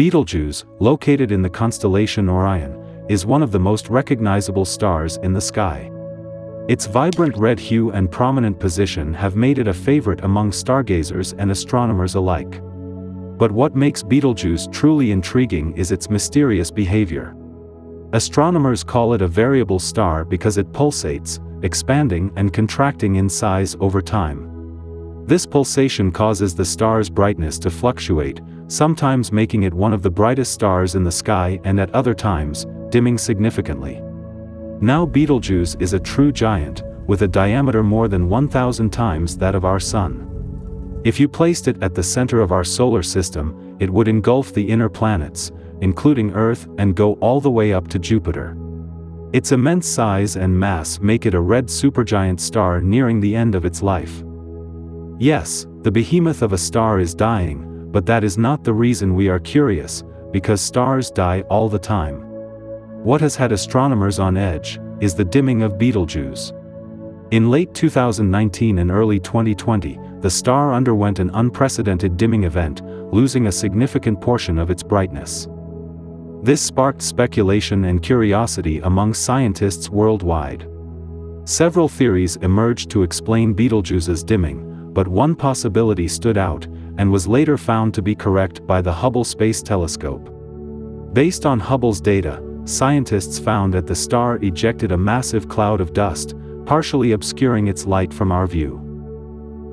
Betelgeuse, located in the constellation Orion, is one of the most recognizable stars in the sky. Its vibrant red hue and prominent position have made it a favorite among stargazers and astronomers alike. But what makes Betelgeuse truly intriguing is its mysterious behavior. Astronomers call it a variable star because it pulsates, expanding and contracting in size over time. This pulsation causes the star's brightness to fluctuate, sometimes making it one of the brightest stars in the sky and at other times, dimming significantly. Now Betelgeuse is a true giant, with a diameter more than 1,000 times that of our Sun. If you placed it at the center of our solar system, it would engulf the inner planets, including Earth and go all the way up to Jupiter. Its immense size and mass make it a red supergiant star nearing the end of its life. Yes, the behemoth of a star is dying, but that is not the reason we are curious, because stars die all the time. What has had astronomers on edge, is the dimming of Betelgeuse. In late 2019 and early 2020, the star underwent an unprecedented dimming event, losing a significant portion of its brightness. This sparked speculation and curiosity among scientists worldwide. Several theories emerged to explain Betelgeuse's dimming, but one possibility stood out, and was later found to be correct by the Hubble Space Telescope. Based on Hubble's data, scientists found that the star ejected a massive cloud of dust, partially obscuring its light from our view.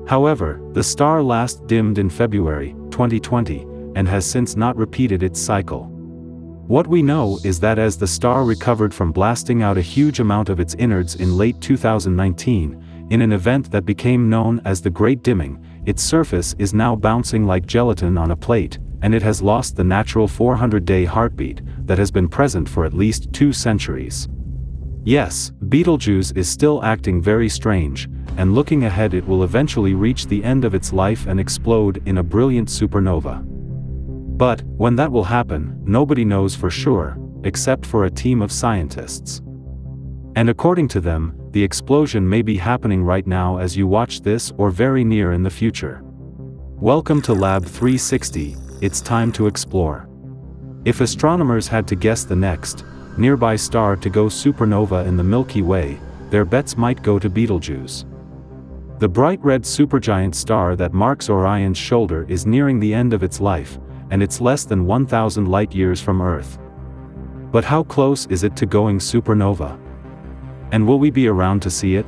However, the star last dimmed in February 2020, and has since not repeated its cycle. What we know is that as the star recovered from blasting out a huge amount of its innards in late 2019, in an event that became known as the Great Dimming, its surface is now bouncing like gelatin on a plate, and it has lost the natural 400-day heartbeat that has been present for at least two centuries. Yes, Betelgeuse is still acting very strange, and looking ahead it will eventually reach the end of its life and explode in a brilliant supernova. But, when that will happen, nobody knows for sure, except for a team of scientists. And according to them, the explosion may be happening right now as you watch this or very near in the future. Welcome to Lab 360, it's time to explore. If astronomers had to guess the next, nearby star to go supernova in the Milky Way, their bets might go to Betelgeuse. The bright red supergiant star that marks Orion's shoulder is nearing the end of its life, and it's less than 1,000 light-years from Earth. But how close is it to going supernova? And will we be around to see it?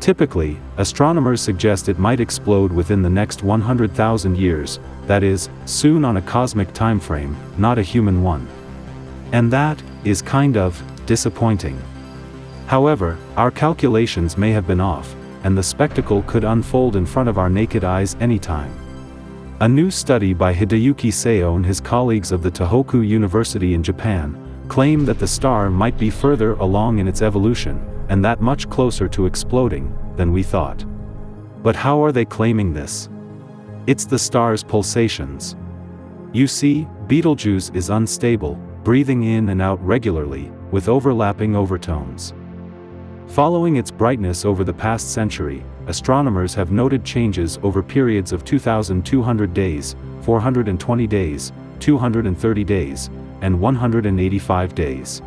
Typically, astronomers suggest it might explode within the next 100,000 years, that is, soon on a cosmic timeframe, not a human one. And that, is kind of, disappointing. However, our calculations may have been off, and the spectacle could unfold in front of our naked eyes anytime. A new study by Hideyuki Saio and his colleagues of the Tohoku University in Japan, claim that the star might be further along in its evolution, and that much closer to exploding, than we thought. But how are they claiming this? It's the star's pulsations. You see, Betelgeuse is unstable, breathing in and out regularly, with overlapping overtones. Following its brightness over the past century, astronomers have noted changes over periods of 2,200 days, 420 days, 230 days, and 185 days.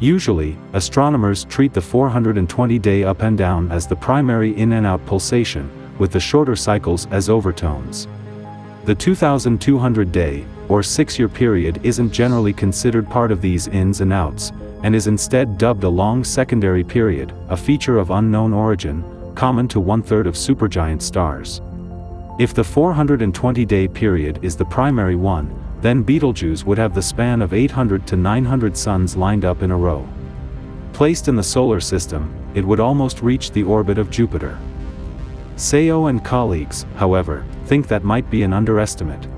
Usually, astronomers treat the 420-day up and down as the primary in and out pulsation, with the shorter cycles as overtones. The 2200-day, or six-year period isn't generally considered part of these ins and outs, and is instead dubbed a long secondary period, a feature of unknown origin, common to one-third of supergiant stars. If the 420-day period is the primary one, then Betelgeuse would have the span of 800 to 900 suns lined up in a row. Placed in the solar system, it would almost reach the orbit of Jupiter. Saio and colleagues, however, think that might be an underestimate.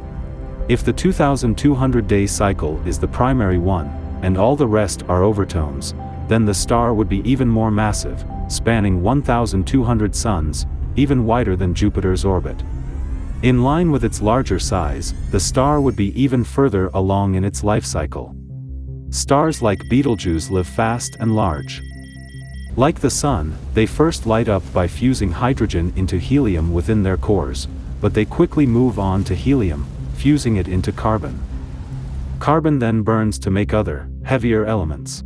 If the 2200-day cycle is the primary one, and all the rest are overtones, then the star would be even more massive, spanning 1,200 suns, even wider than Jupiter's orbit. In line with its larger size, the star would be even further along in its life cycle. Stars like Betelgeuse live fast and large. Like the Sun, they first light up by fusing hydrogen into helium within their cores, but they quickly move on to helium, fusing it into carbon. Carbon then burns to make other, heavier elements.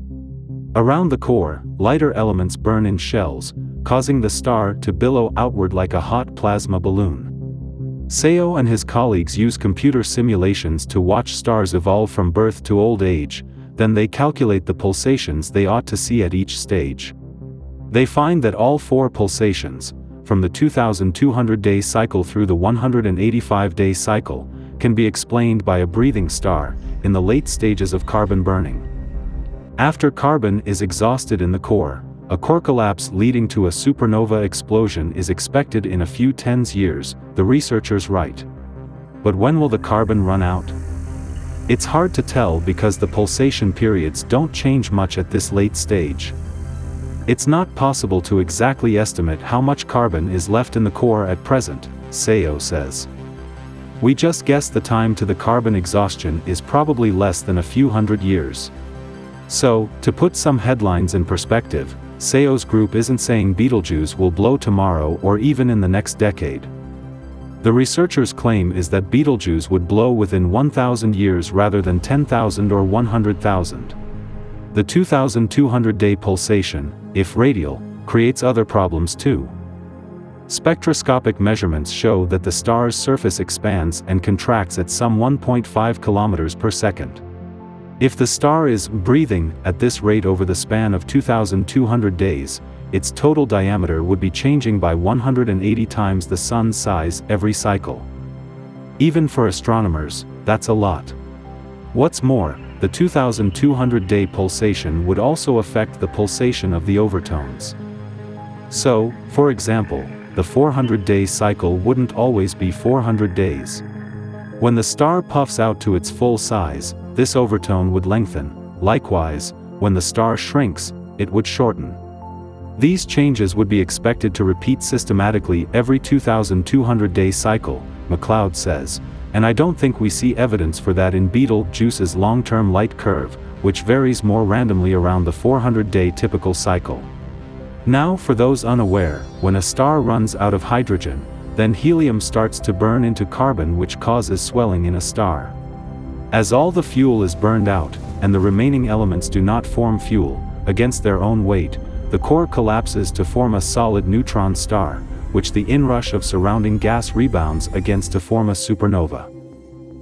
Around the core, lighter elements burn in shells, causing the star to billow outward like a hot plasma balloon. Saio and his colleagues use computer simulations to watch stars evolve from birth to old age, then they calculate the pulsations they ought to see at each stage. They find that all four pulsations, from the 2200-day cycle through the 185-day cycle, can be explained by a breathing star, in the late stages of carbon burning. After carbon is exhausted in the core, a core collapse leading to a supernova explosion is expected in a few tens years, the researchers write. But when will the carbon run out? It's hard to tell because the pulsation periods don't change much at this late stage. It's not possible to exactly estimate how much carbon is left in the core at present, Saio says. We just guess the time to the carbon exhaustion is probably less than a few hundred years. So, to put some headlines in perspective, Saio's group isn't saying Betelgeuse will blow tomorrow or even in the next decade. The researchers' claim is that Betelgeuse would blow within 1,000 years rather than 10,000 or 100,000. The 2,200-day pulsation, if radial, creates other problems too. Spectroscopic measurements show that the star's surface expands and contracts at some 1.5 kilometers per second. If the star is breathing at this rate over the span of 2,200 days, its total diameter would be changing by 180 times the sun's size every cycle. Even for astronomers, that's a lot. What's more, the 2,200-day pulsation would also affect the pulsation of the overtones. So, for example, the 400-day cycle wouldn't always be 400 days. When the star puffs out to its full size, this overtone would lengthen, likewise, when the star shrinks, it would shorten. These changes would be expected to repeat systematically every 2200-day cycle, McLeod says, and I don't think we see evidence for that in Betelgeuse's long-term light curve, which varies more randomly around the 400-day typical cycle. Now for those unaware, when a star runs out of hydrogen, then helium starts to burn into carbon which causes swelling in a star. As all the fuel is burned out, and the remaining elements do not form fuel, against their own weight, the core collapses to form a solid neutron star, which the inrush of surrounding gas rebounds against to form a supernova.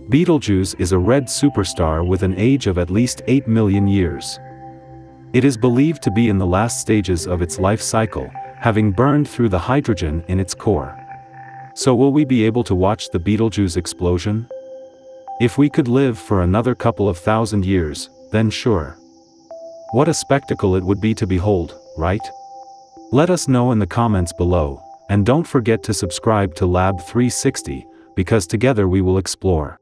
Betelgeuse is a red superstar with an age of at least 8 million years. It is believed to be in the last stages of its life cycle, having burned through the hydrogen in its core. So will we be able to watch the Betelgeuse explosion? If we could live for another couple of thousand years, then sure. What a spectacle it would be to behold, right? Let us know in the comments below, and don't forget to subscribe to Lab 360, because together we will explore.